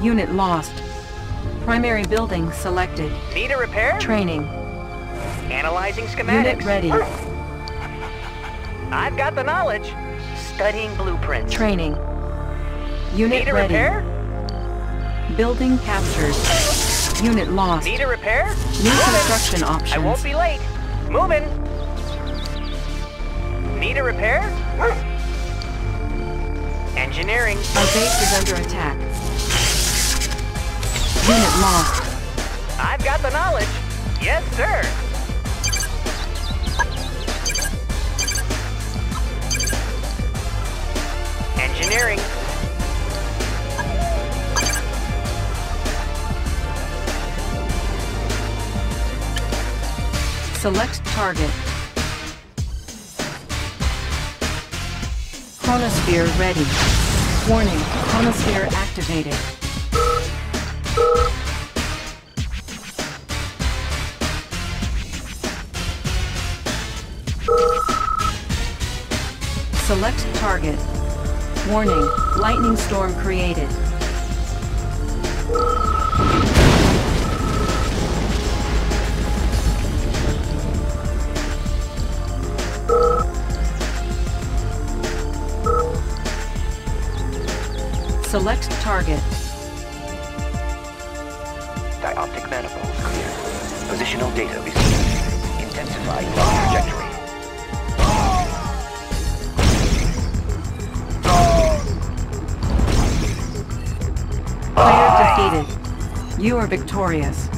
Unit lost. Primary building selected. Need a repair? Training. Analyzing schematics. Unit ready. I've got the knowledge. Studying blueprints. Training. Unit Need a ready. repair? Building captured. Unit lost. Need a repair? New Moving. construction options. I won't be late. Moving. Need a repair? Engineering. Our base is under attack. Unit lost. I've got the knowledge. Yes, sir. Engineering. Select target. Chronosphere ready. Warning, chronosphere activated. Select target. Warning, lightning storm created. Select target. Dioptic manifolds clear. Positional data received. Intensify trajectory. Player defeated. You are victorious.